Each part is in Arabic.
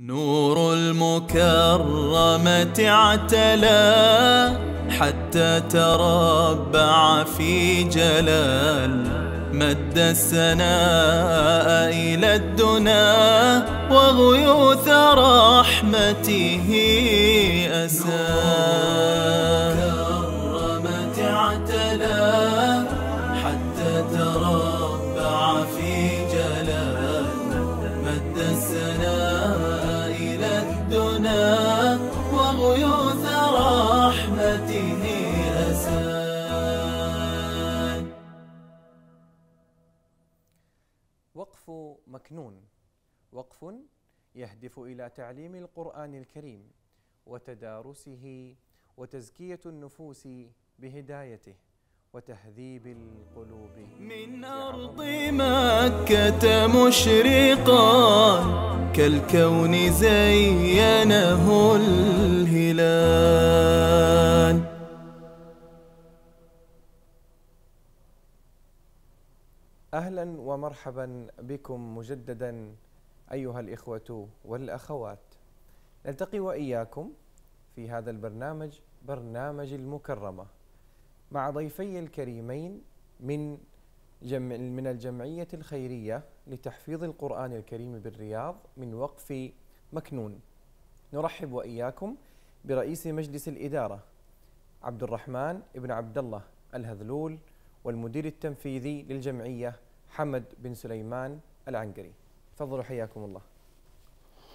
نور المكرمة اعتلى حتى تربع في جلال. مد السناء إلى الدنا وغيوث رحمته أسال مكنون وقف يهدف إلى تعليم القرآن الكريم وتدارسه وتزكية النفوس بهدايته وتهذيب القلوب. من أرض مكة مشرقا كالكون زينه الهلال. ومرحبا بكم مجددا أيها الإخوة والأخوات. نلتقي وإياكم في هذا البرنامج برنامج المكرمة مع ضيفي الكريمين من جمع من الجمعية الخيرية لتحفيظ القرآن الكريم بالرياض من وقف مكنون. نرحب وإياكم برئيس مجلس الإدارة عبد الرحمن بن عبد الله الهذلول والمدير التنفيذي للجمعية حمد بن سليمان العنقري. تفضلوا حياكم الله.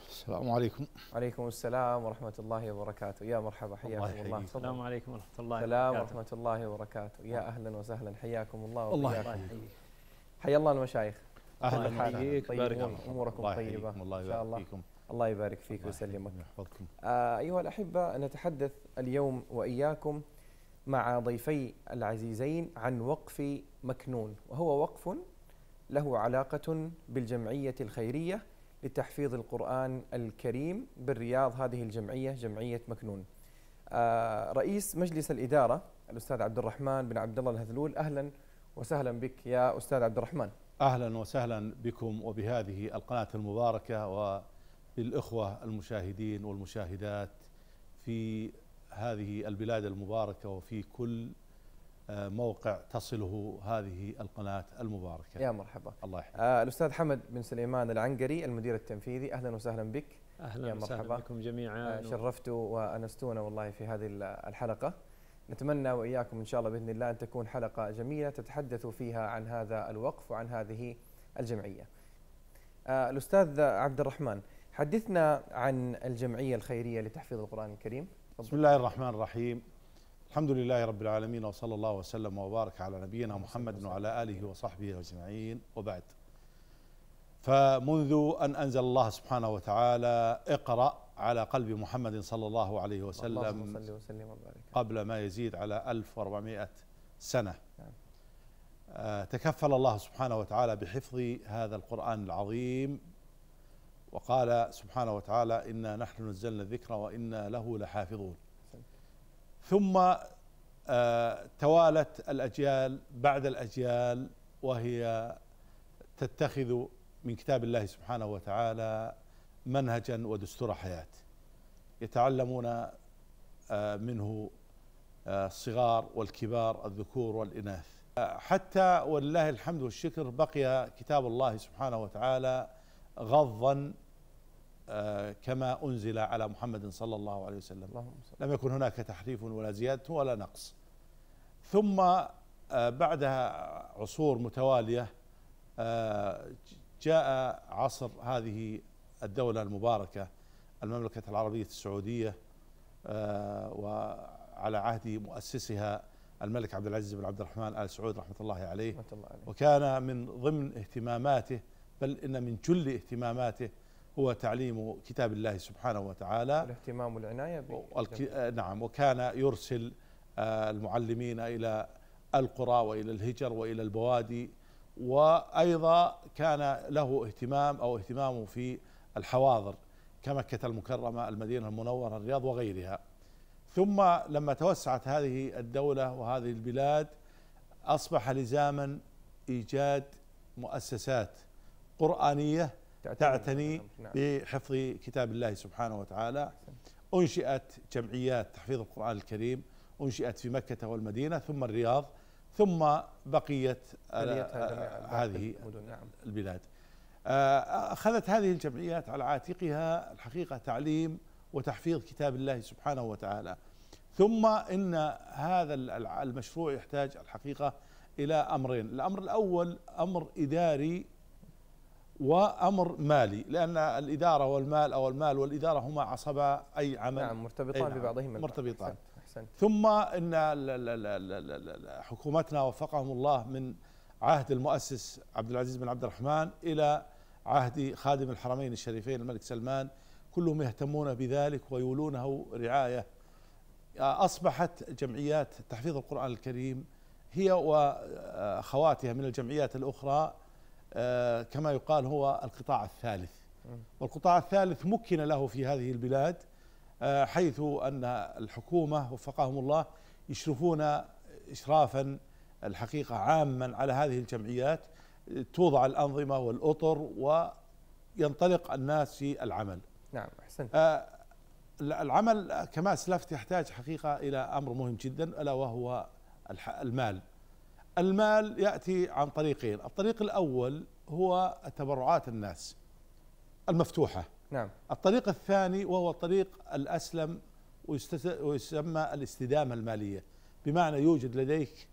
السلام عليكم. عليكم السلام ورحمة الله وبركاته. يا مرحبا حياكم الله. الله. السلام عليكم ورحمة الله السلام وبركاته. ورحمة الله وبركاته. يا أهلا وسهلا. حياكم الله الله وبياكم. يحييك. حيا الله المشايخ. يحييك، طيب بارك الله. أموركم الله طيبة. يحييكم. الله شاء الله. يبارك فيكم الله يبارك فيك الله ويسلمك. ويحفظكم آه، أيها الأحبة نتحدث اليوم وإياكم مع ضيفي العزيزين عن وقف مكنون وهو وقف له علاقة بالجمعية الخيرية لتحفيظ القرآن الكريم بالرياض. هذه الجمعية جمعية مكنون. آه، رئيس مجلس الإدارة الأستاذ عبد الرحمن بن عبد الله الهذلول أهلا وسهلا بك يا أستاذ عبد الرحمن. أهلا وسهلا بكم وبهذه القناة المباركة وبالاخوه المشاهدين والمشاهدات في هذه البلاد المباركة وفي كل موقع تصله هذه القناة المباركة. يا مرحبا. الله يحييك آه، الأستاذ حمد بن سليمان العنقري المدير التنفيذي. أهلا وسهلا بك. يا أهلا مرحبا. وسهلا بكم جميعا. آه، شرفتوا وأنستونا والله في هذه ال- الحلقة. نتمنى وإياكم إن شاء الله بإذن الله أن تكون حلقة جميلة تتحدثوا فيها عن هذا الوقف وعن هذه الجمعية. آه، الأستاذ عبد الرحمن حدثنا عن الجمعية الخيرية لتحفيظ القرآن الكريم. بسم الله الرحمن الرحيم. الحمد لله رب العالمين وصلى الله وسلم وبارك على نبينا محمد وعلى آله وصحبه أجمعين وبعد فمنذ أن أنزل الله سبحانه وتعالى اقرأ على قلب محمد صلى الله عليه وسلم. قبل ما يزيد على 1400 سنة نعم. آه، تكفل الله سبحانه وتعالى بحفظ هذا القرآن العظيم وقال سبحانه وتعالى إنا نحن نزلنا الذكر وإنا له لحافظون ثم آه، توالت الأجيال بعد الأجيال وهي تتخذ من كتاب الله سبحانه وتعالى منهجا ودستور حياة. يتعلمون آه، منه آه، الصغار والكبار الذكور والإناث. آه، حتى ولله الحمد والشكر بقي كتاب الله سبحانه وتعالى غضا كما أنزل على محمد صلى الله عليه وسلم. اللهم لم يكن هناك تحريف ولا زيادة ولا نقص. ثم آه، بعدها عصور متوالية آه، جاء عصر هذه الدولة المباركة المملكة العربية السعودية آه، وعلى عهد مؤسسها الملك عبد العزيز بن عبد الرحمن آل سعود رحمة الله عليه. وكان من ضمن اهتماماته بل إن من جل اهتماماته هو تعليم كتاب الله سبحانه وتعالى. الاهتمام والك... آه، نعم وكان يرسل آه، المعلمين إلى القرى وإلى الهجر وإلى البوادي. وأيضا كان له اهتمام أو اهتمامه في الحواضر كمكة المكرمة المدينة المنورة الرياض وغيرها. ثم لما توسعت هذه الدولة وهذه البلاد أصبح لزاما إيجاد مؤسسات قرآنية تعتني نعم. بحفظ كتاب الله سبحانه وتعالى. أنشئت جمعيات تحفيظ القرآن الكريم أنشئت في مكة والمدينة ثم الرياض ثم بقية جميع آه، هذه نعم. البلاد. آه، أخذت هذه الجمعيات على عاتقها الحقيقة تعليم وتحفيظ كتاب الله سبحانه وتعالى. ثم إن هذا المشروع يحتاج الحقيقة إلى أمرين. الأمر الأول أمر إداري وأمر مالي لأن الإدارة والمال أو المال والإدارة هما عصبا أي عمل نعم مرتبطان نعم، ببعضهما. مرتبطان. أحسنت ثم إن حكومتنا وفقهم الله من عهد المؤسس عبد العزيز بن عبد الرحمن إلى عهد خادم الحرمين الشريفين الملك سلمان كلهم يهتمون بذلك ويولونه رعاية أصبحت جمعيات تحفيظ القرآن الكريم هي وأخواتها من الجمعيات الأخرى كما يقال هو القطاع الثالث والقطاع الثالث مكن له في هذه البلاد آه، حيث أن الحكومة وفقهم الله يشرفون اشرافا الحقيقة عاما على هذه الجمعيات توضع الأنظمة والأطر وينطلق الناس في العمل. نعم أحسنت آه، العمل كما أسلفت يحتاج حقيقة إلى أمر مهم جدا ألا وهو المال. المال يأتي عن طريقين، الطريق الأول هو تبرعات الناس المفتوحة. نعم. الطريق الثاني وهو الطريق الأسلم ويسمى الاستدامة المالية. بمعنى يوجد لديك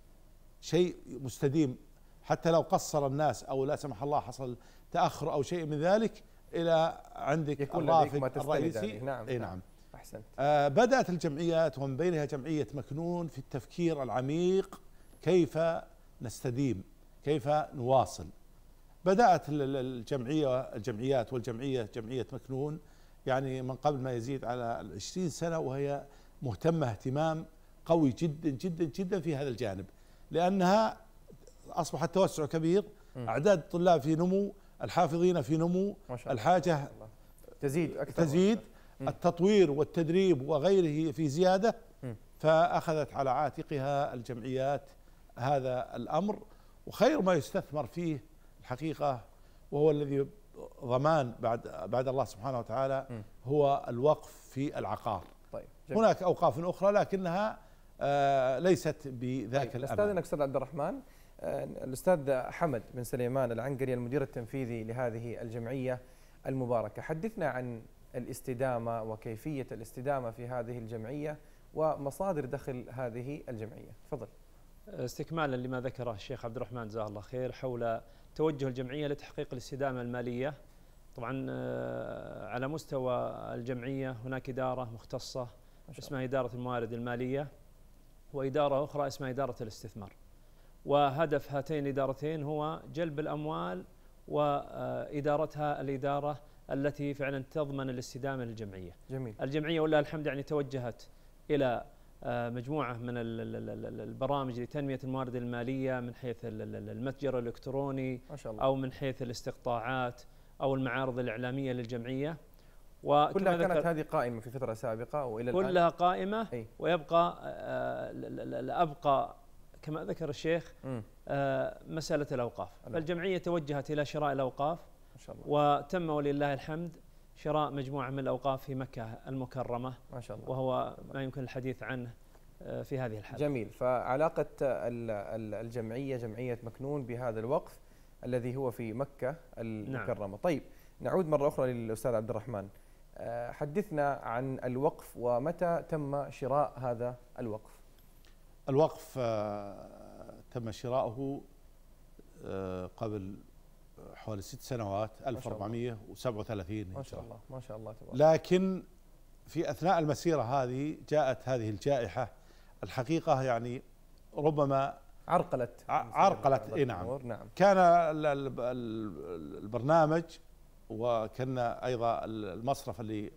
شيء مستديم. حتى لو قصر الناس أو لا سمح الله حصل تأخر أو شيء من ذلك إلى عندك يكون لديك الرافد الرئيسي. نعم. أي نعم. أحسنت. آه بدأت الجمعيات ومن بينها جمعية مكنون في التفكير العميق كيف نستديم كيف نواصل بدأت ال- ال- الجمعية الجمعيات والجمعية جمعية مكنون يعني من قبل ما يزيد على العشرين سنة وهي مهتمة اهتمام قوي جدا جدا جدا في هذا الجانب لأنها أصبح التوسع كبير. أعداد الطلاب في نمو الحافظين في نمو ما شاء الله الحاجة. تزيد أكثر تزيد. التطوير والتدريب وغيره في زيادة. فأخذت على عاتقها الجمعيات هذا الأمر وخير ما يستثمر فيه الحقيقة وهو الذي ضمان بعد بعد الله سبحانه وتعالى. هو الوقف في العقار. طيب جميل. هناك أوقاف أخرى لكنها آه، ليست بذاك طيب الأمل. استاذنك أستاذ عبد الرحمن آه، الأستاذ حمد بن سليمان العنقري المدير التنفيذي لهذه الجمعية المباركة. حدثنا عن الاستدامة وكيفية الاستدامة في هذه الجمعية ومصادر دخل هذه الجمعية. تفضل. استكمالا لما ذكره الشيخ عبد الرحمن جزاه الله خير حول توجه الجمعية لتحقيق الاستدامة المالية. طبعا آه، على مستوى الجمعية هناك إدارة مختصة. اسمها إدارة الموارد المالية وإدارة أخرى اسمها إدارة الاستثمار. وهدف هاتين الإدارتين هو جلب الأموال وإدارتها الإدارة التي فعلا تضمن الاستدامة للجمعية. جميل. الجمعية ولله الحمد يعني توجهت إلى مجموعة من ال- ال- ال- ال- البرامج لتنمية الموارد المالية من حيث ال- ال- المتجر الإلكتروني ما شاء الله أو من حيث الاستقطاعات أو المعارض الإعلامية للجمعية كلها كانت هذه قائمة في فترة سابقة وإلى الآن كلها قائمة أي. ويبقى آه، أبقى كما ذكر الشيخ. آه، مسألة الأوقاف. فالجمعية توجهت إلى شراء الأوقاف ما شاء الله وتم ولله الحمد شراء مجموعة من الأوقاف في مكة المكرمة ما شاء الله. وهو ما يمكن الحديث عنه آه، في هذه الحالة. جميل. فعلاقة ال- ال- الجمعية جمعية مكنون بهذا الوقف الذي هو في مكة المكرمة. نعم. طيب نعود مرة أخرى للأستاذ عبد الرحمن. آه، حدثنا عن الوقف ومتى تم شراء هذا الوقف؟ الوقف آه، تم شراؤه قبل حوالي ست سنوات الله. 1437 ما شاء. الله ما شاء الله تبارك لكن في أثناء المسيرة هذه جاءت هذه الجائحة الحقيقة يعني ربما عرقلت عرقلت، إي نعم. نعم كان ال- ال- ال- البرنامج وكنا أيضا المصرف اللي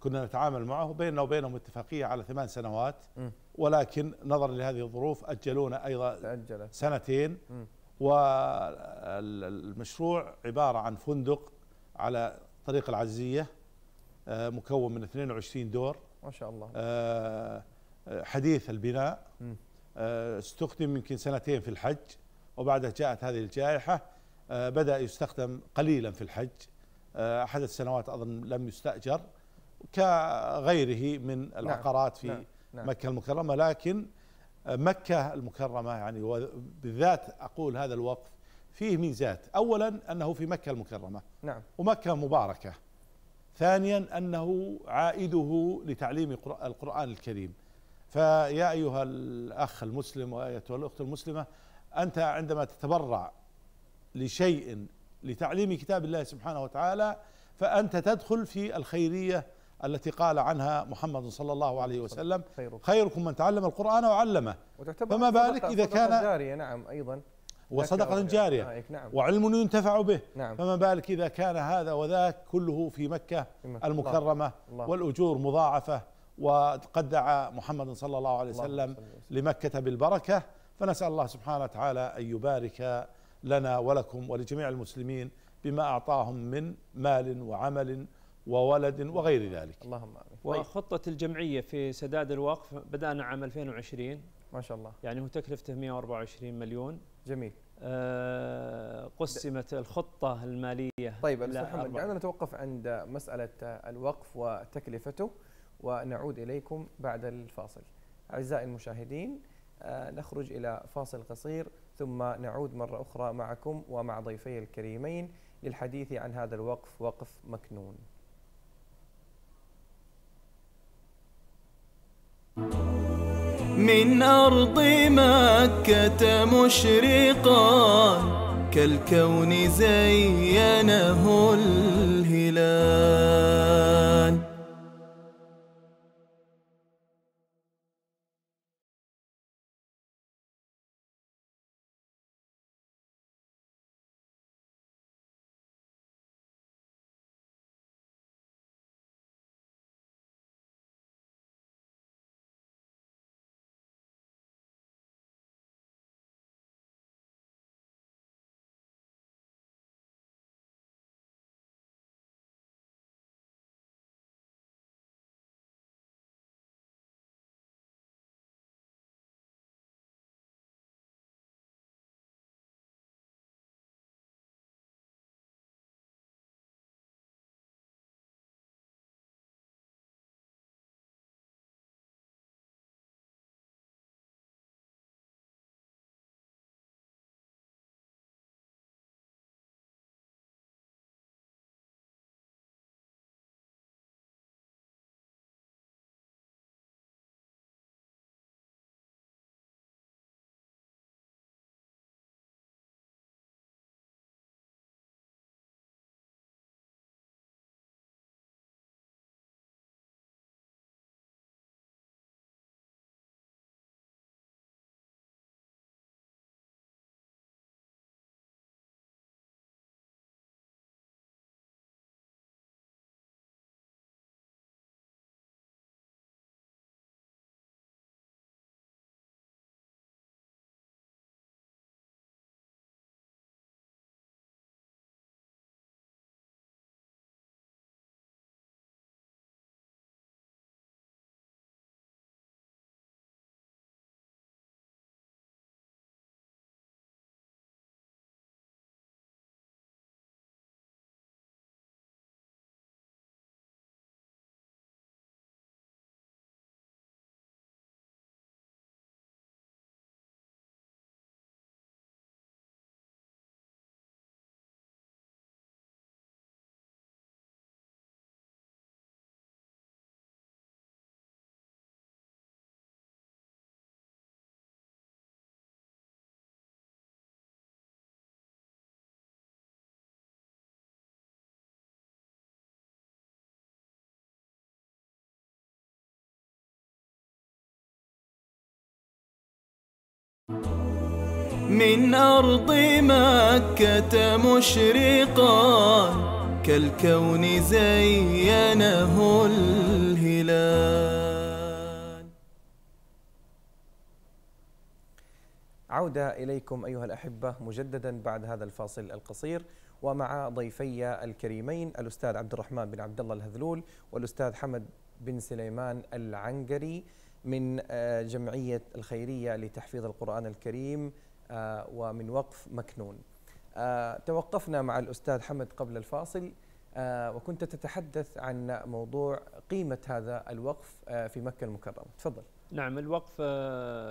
كنا نتعامل معه بيننا وبينهم اتفاقية على ثمان سنوات. ولكن نظرا لهذه الظروف أجلونا أيضا تأجلت سنتين. والمشروع عبارة عن فندق على طريق العزية آه، مكون من 22 دور. ما شاء الله. آه، حديث البناء. آه، استخدم يمكن سنتين في الحج وبعدها جاءت هذه الجائحة. آه، بدأ يستخدم قليلا في الحج. آه، أحد السنوات أظن لم يستأجر كغيره من العقارات في نعم. نعم. مكة المكرمة. لكن مكة المكرمة يعني وبالذات أقول هذا الوقف فيه ميزات. أولا أنه في مكة المكرمة. نعم. ومكة مباركة. ثانيا أنه عائده لتعليم قر- القرآن الكريم. فيا أيها الأخ المسلم وأيتها الأخت المسلمة أنت عندما تتبرع لشيء لتعليم كتاب الله سبحانه وتعالى فأنت تدخل في الخيرية التي قال عنها محمد صلى الله عليه وسلم خير خيركم من تعلم القرآن وعلمه. وتعتبر فما بالك إذا كان- جارية نعم أيضا. وصدقة جارية ولآبائك، نعم. وعلم ينتفع به. نعم. فما بالك إذا كان هذا وذاك كله في مكة في مكة. المكرمة الله. والأجور مضاعفة وقد دعا محمد صلى الله عليه وسلم وسلم. لمكة بالبركة. فنسأل الله سبحانه وتعالى أن يبارك لنا ولكم ولجميع المسلمين بما أعطاهم من مال وعمل وولد وغير ذلك. اللهم آمين. طيب. وخطة الجمعية في سداد الوقف بدأنا عام 2020 ما شاء الله. يعني هو تكلفته 124 مليون. جميل. آه، قسمت الخطة المالية طيب إلى الاستاذ محمد. دعونا نتوقف عند مسألة الوقف وتكلفته ونعود إليكم بعد الفاصل. أعزائي المشاهدين آه، نخرج إلى فاصل قصير ثم نعود مرة أخرى معكم ومع ضيفي الكريمين للحديث عن هذا الوقف وقف مكنون. من أرض مكة مشرقا كالكون زينه الهلال. من أرض مكة مشرقا كالكون زينه الهلال. عودة إليكم أيها الأحبة مجددا بعد هذا الفاصل القصير ومع ضيفي الكريمين الأستاذ عبد الرحمن بن عبد الله الهذلول والأستاذ حمد بن سليمان العنقري. من آه، جمعية الخيرية لتحفيظ القرآن الكريم آه، ومن وقف مكنون. آه، توقفنا مع الأستاذ حمد قبل الفاصل وكنت تتحدث عن موضوع قيمة هذا الوقف في مكة المكرمة. تفضل. نعم الوقف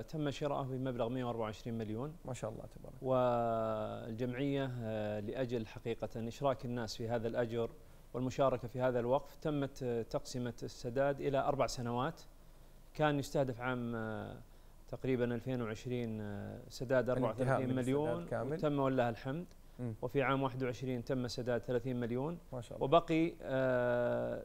تم شراءه بمبلغ 124 مليون. ما شاء الله تبارك. والجمعية لأجل حقيقة إشراك الناس في هذا الأجر والمشاركة في هذا الوقف تمت تقسمة السداد إلى أربع سنوات. كان يستهدف عام آه، تقريبا 2020 آه، سداد الانتهاء 34 من مليون كامل. وتم ولله الحمد مم. وفي عام 21 تم سداد 30 مليون ما شاء الله وبقي آه،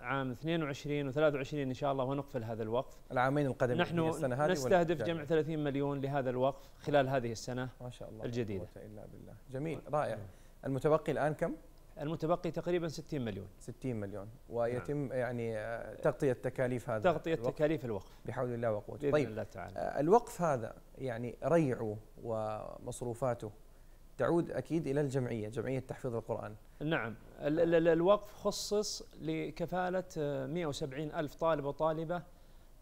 عام 22 و23 إن شاء الله ونقفل هذا الوقف العامين القادمين نحن السنة هذه نستهدف. جمع 30 مليون لهذا الوقف خلال هذه السنة ما شاء الله الجديدة. لا إلا بالله جميل رائع المتبقي الآن كم؟ المتبقي تقريبا 60 مليون. 60 مليون. ويتم يعني آه، تغطية تكاليف هذا تغطية الوقف تكاليف الوقف بحول الله وقوته. بإذن طيب الله تعالى. آه، الوقف هذا يعني ريعه ومصروفاته تعود أكيد إلى الجمعية جمعية تحفيظ القرآن. نعم. ال- ال- ال- الوقف خصص لكفالة آه، 170 ألف طالب وطالبة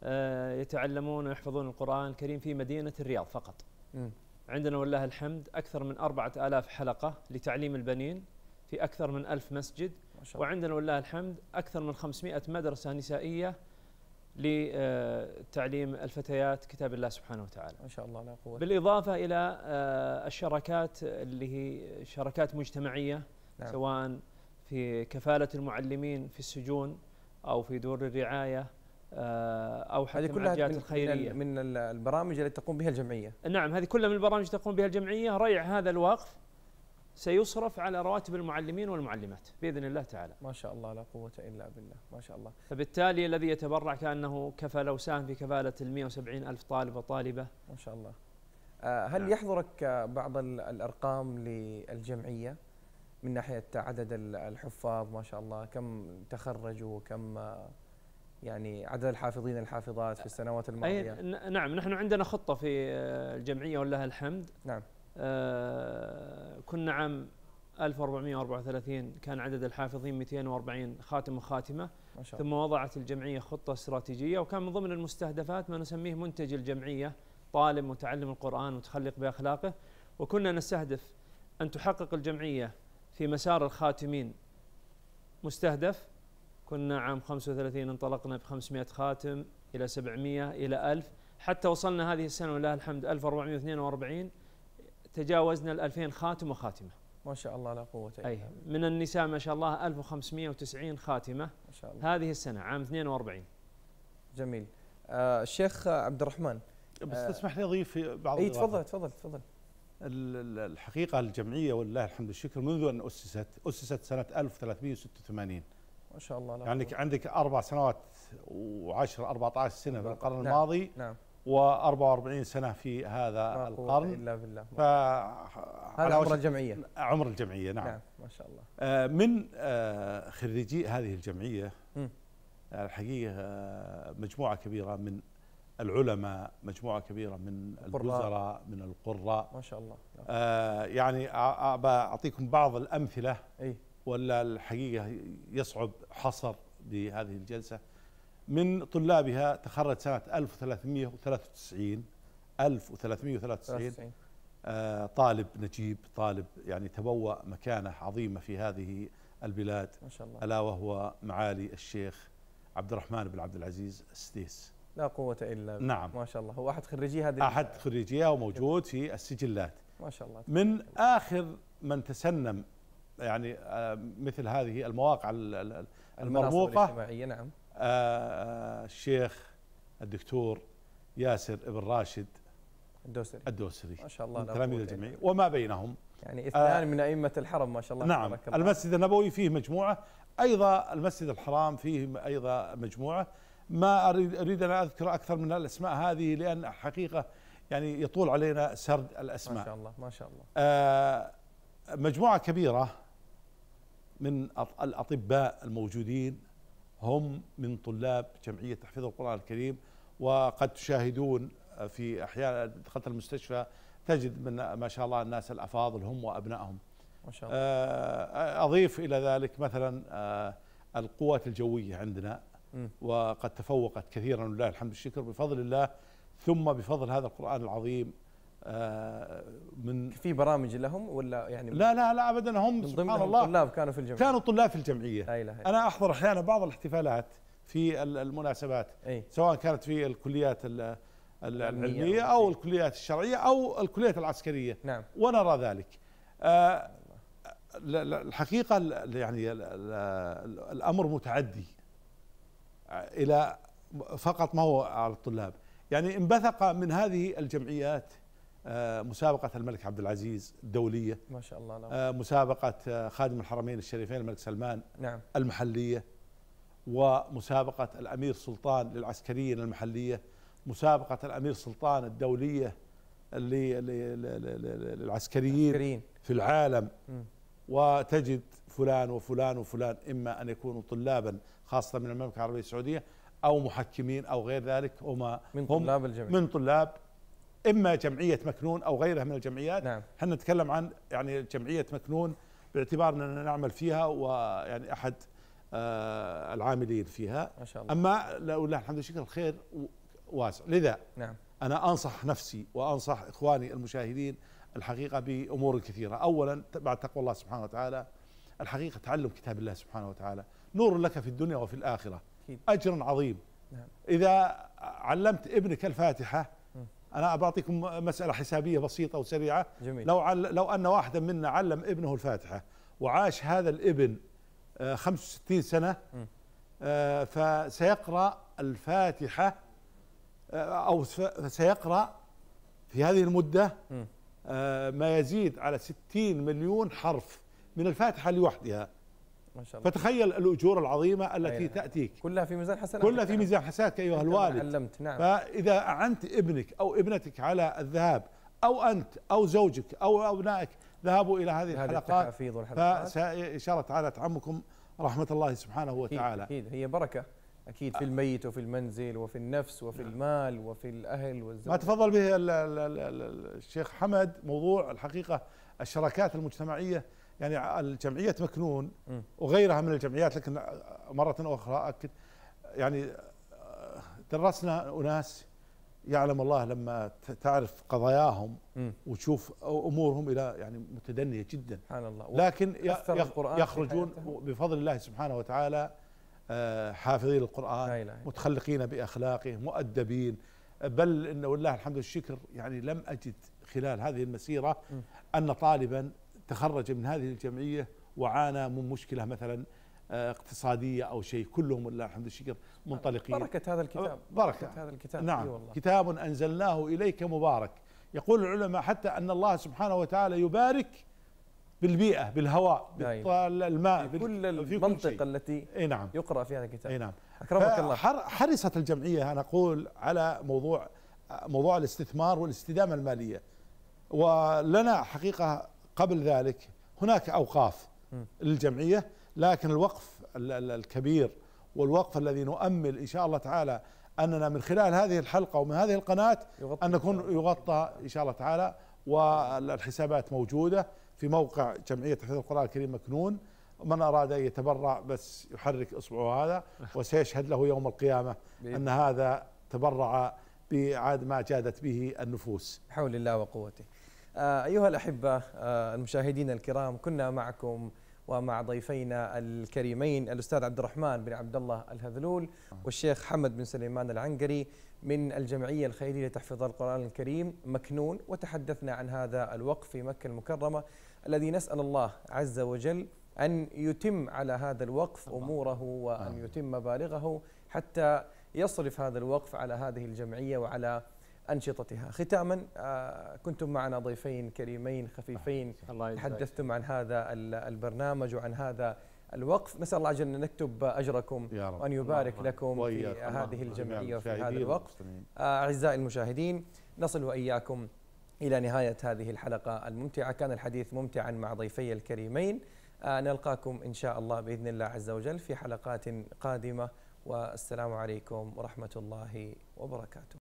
آه، يتعلمون ويحفظون القرآن الكريم في مدينة الرياض فقط. مم. عندنا والله الحمد أكثر من أربعة آلاف حلقة لتعليم البنين. في أكثر من ألف مسجد. وعندنا والله الحمد أكثر من 500 مدرسة نسائية لتعليم الفتيات كتاب الله سبحانه وتعالى. ما شاء الله لا قوة. بالإضافة إلى آه، الشراكات اللي هي شراكات مجتمعية نعم. سواء في كفالة المعلمين في السجون أو في دور الرعاية آه، أو حتى هذه كلها من, الخيرية. من, من ال- البرامج التي تقوم بها الجمعية. نعم هذه كلها من البرامج تقوم بها الجمعية. ريع هذا الوقف. سيصرف على رواتب المعلمين والمعلمات بإذن الله تعالى. ما شاء الله لا قوة إلا بالله ما شاء الله. فبالتالي الذي يتبرع كأنه كفل وساهم في كفالة ال 170 ألف طالب وطالبة. ما شاء الله. آه، هل نعم. يحضرك بعض ال- الأرقام للجمعية من ناحية عدد ال- الحفاظ؟ ما شاء الله. كم تخرجوا؟ كم يعني عدد الحافظين الحافظات في السنوات ن- نعم نحن عندنا خطة في آه، الجمعية ولها الحمد. نعم. كنا عام 1434 كان عدد الحافظين 240 خاتم وخاتمة. ما شاء الله. ثم وضعت الجمعية خطة استراتيجية وكان من ضمن المستهدفات ما نسميه منتج الجمعية طالب متعلم القرآن متخلق بأخلاقه. وكنا نستهدف أن تحقق الجمعية في مسار الخاتمين. مستهدف كنا عام 35 انطلقنا ب 500 خاتم إلى 700 إلى 1000 حتى وصلنا هذه السنة ولله الحمد 1442 تجاوزنا ال 2000 خاتم وخاتمة. ما شاء الله لا قوة إلا أي بالله. من النساء ما شاء الله 1590 خاتمة. ما شاء الله. هذه السنة عام 42 جميل. آه، الشيخ عبد الرحمن بس آه، تسمح لي أضيف بعض إي. تفضل تفضل تفضل. ال- ال- الحقيقة الجمعية ولله الحمد والشكر منذ أن أسست أسست سنة 1386 ما شاء الله لا يعني. عندك أربع سنوات و10 14 سنة في القرن نعم. الماضي. نعم. و44 سنة في هذا القرن. إلا بالله. ف هذا عمر الجمعية. عمر الجمعية نعم, نعم ما شاء الله. آه، من آه، خريجي هذه الجمعية الحقيقة آه، مجموعة كبيرة من العلماء مجموعة كبيرة من. الوزراء من القراء. ما شاء الله. آه، يعني بعطيكم بعض الأمثلة. اي ولا الحقيقة يصعب حصر بهذه الجلسة. من طلابها تخرج سنة 1393 1393 93 آه، طالب نجيب طالب يعني تبوأ مكانة عظيمة في هذه البلاد. ما شاء الله. ألا وهو معالي الشيخ عبد الرحمن بن عبد العزيز السديس. لا قوة إلا بالله. نعم. ما شاء الله. هو أحد خريجي هذه؟ أحد خريجيه وموجود في السجلات. ما شاء الله. من آخر من تسنم يعني آه، مثل هذه المواقع ال- ال- المناصب المرموقة الاجتماعية نعم. الشيخ الدكتور ياسر ابن راشد الدوسري. الدوسري. ما شاء الله من تلاميذ الجمعيه بالله. وما بينهم. يعني اثنان من أئمة الحرم ما شاء الله نعم. الله. المسجد النبوي فيه مجموعة. أيضا المسجد الحرام فيه أيضا مجموعة. ما اريد أريد أن أذكر أكثر من الأسماء هذه لأن حقيقة يعني يطول علينا سرد ما الاسماء شاء الله ما شاء الله. آه، مجموعة كبيرة من أط- الأطباء الموجودين هم من طلاب جمعية تحفيظ القرآن الكريم وقد تشاهدون في أحيان دخلت المستشفى تجد من ما شاء الله الناس الأفاضل هم وأبنائهم ما شاء الله آه، أضيف إلى ذلك مثلا آه، القوات الجوية عندنا. وقد تفوقت كثيرا ولله الحمد والشكر بفضل الله ثم بفضل هذا القرآن العظيم من في برامج لهم ولا يعني لا لا لا ابدا. هم سبحان الله طلاب كانوا في الجمعية. كانوا طلاب في الجمعية. لا إله إلا أنا أحضر أحيانا بعض الاحتفالات في ال- المناسبات أي. سواء كانت في الكليات العلمية أو- أو الكليات الشرعية أو الكليات العسكرية. نعم. ونرى ذلك. آه، الحقيقة ال- يعني ال- ال- الأمر متعدي إلى فقط ما هو على الطلاب. يعني انبثق من هذه الجمعيات آه، مسابقة الملك عبد العزيز الدولية. ما شاء الله لا. آه، مسابقة آه، خادم الحرمين الشريفين الملك سلمان نعم. المحلية ومسابقة الأمير سلطان للعسكريين المحلية مسابقة الأمير سلطان الدولية اللي اللي- اللي- للعسكريين في العالم. مم. وتجد فلان وفلان وفلان إما أن يكونوا طلابا خاصة من المملكة العربية السعودية أو محكمين أو غير ذلك هم من طلاب الجمعيه من طلاب إما جمعية مكنون أو غيرها من الجمعيات. نعم. إحنا نتكلم عن يعني جمعية مكنون باعتبار إننا نعمل فيها ويعني أحد آه العاملين فيها؟ ما شاء الله. أما لا ولله الحمد والشكر الخير واسع. لذا نعم. أنا أنصح نفسي وأنصح إخواني المشاهدين الحقيقة بأمور كثيرة. اولا بعد تقوى الله سبحانه وتعالى الحقيقة تعلم كتاب الله سبحانه وتعالى. نور لك في الدنيا وفي الآخرة. اجر عظيم. نعم. إذا علمت ابنك الفاتحة. أنا بعطيكم مسألة حسابية بسيطة وسريعة جميل لو عل لو أن واحدا منا علم ابنه الفاتحة وعاش هذا الابن آه، 65 سنة م. آه، فسيقرأ الفاتحة آه، أو سيقرأ في هذه المدة. آه، ما يزيد على 60 مليون حرف من الفاتحة لوحدها ما شاء الله. فتخيل الأجور العظيمة التي أيوة. تأتيك. كلها في ميزان حسنات كلها في ميزان حسناتك أيها الوالد. علمت نعم. فإذا أعنت ابنك أو ابنتك على الذهاب أو أنت أو زوجك أو أبنائك ذهبوا إلى هذه الحلقات. الله تعالى تعمكم رحمة الله سبحانه وتعالى. أكيد. هي بركة. أكيد في الميت وفي المنزل وفي النفس وفي المال وفي الأهل والزوج. ما تفضل به ال- ال- ال- ال- الشيخ حمد موضوع الحقيقة الشراكات المجتمعية يعني الجمعية مكنون. وغيرها من الجمعيات لكن مرة أخرى أكد يعني درسنا أناس يعلم الله لما تعرف قضاياهم. وتشوف أمورهم إلى يعني متدنية جدا سبحان الله لكن يخرجون؟ بفضل الله سبحانه وتعالى آه، حافظين إلا متخلقين بأخلاقه مؤدبين بل إن والله الحمد والشكر يعني لم أجد خلال هذه المسيرة م. أن طالبا تخرج من هذه الجمعية وعانى من مشكلة مثلا آه، اقتصادية أو شيء. كلهم والله الحمد والشكر منطلقين. بركة هذا الكتاب. بركة. هذا الكتاب. نعم. أي والله. كتاب أنزلناه إليك مبارك. يقول العلماء حتى أن الله سبحانه وتعالى يبارك بالبيئة بالهواء. بالماء في كل شيء. التي أي نعم. يقرأ فيها الكتاب. أي نعم. أكرمك الله. حرصت الجمعية أنا أقول على موضوع موضوع الاستثمار والاستدامة المالية. ولنا حقيقة قبل ذلك هناك أوقاف م. للجمعية لكن الوقف ال- ال- الكبير والوقف الذي نؤمل إن شاء الله تعالى أننا من خلال هذه الحلقة ومن هذه القناة يغطي أن نكون يغطى إن شاء الله تعالى والحسابات موجودة في موقع جمعية تحفيظ القرآن الكريم مكنون. من أراد أن يتبرع بس يحرك اصبعه هذا وسيشهد له يوم القيامة بإذن أن هذا تبرع بعاد ما جادت به النفوس. حول الله وقوته. أيها الأحبة آه، المشاهدين الكرام كنا معكم ومع ضيفينا الكريمين الأستاذ عبد الرحمن بن عبد الله الهذلول والشيخ حمد بن سليمان العنقري من الجمعية الخيرية لتحفيظ القرآن الكريم مكنون وتحدثنا عن هذا الوقف في مكة المكرمة الذي نسأل الله عز وجل أن يتم على هذا الوقف أموره وأن. يتم مبالغه حتى يصرف هذا الوقف على هذه الجمعية وعلى أنشطتها. ختاما آه، كنتم معنا ضيفين كريمين خفيفين. الله تحدثتم عن هذا ال- البرنامج وعن هذا الوقف. نسأل الله جل أن نكتب أجركم يا رب. وأن يبارك اللهم لكم في. هذه الجمعية وفي هذا الوقف. آه، أعزائي المشاهدين نصل وإياكم إلى نهاية هذه الحلقة الممتعة. كان الحديث ممتعا مع ضيفي الكريمين. آه، نلقاكم إن شاء الله بإذن الله عز وجل في حلقات قادمة. والسلام عليكم ورحمة الله وبركاته.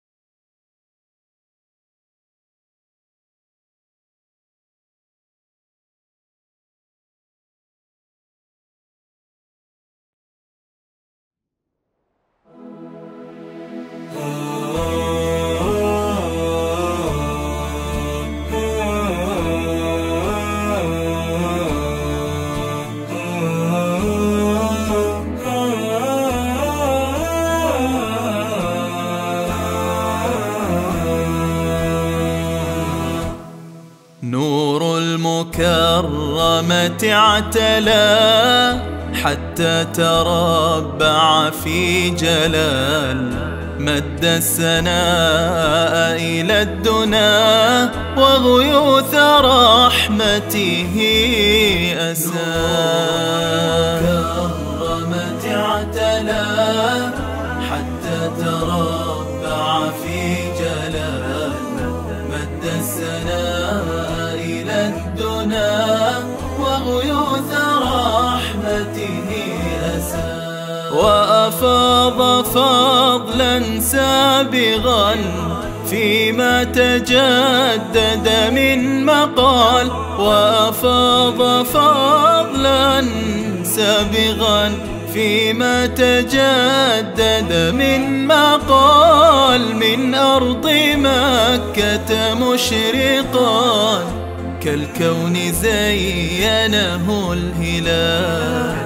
اعتلى حتى تربع في جلال. مد السناء إلى الدنا وغيوث رحمته أسى سابغا فيما تجدد من مقال وأفاض فضلا سابغا فيما تجدد من مقال من أرض مكة مشرقا كالكون زينه الهلال.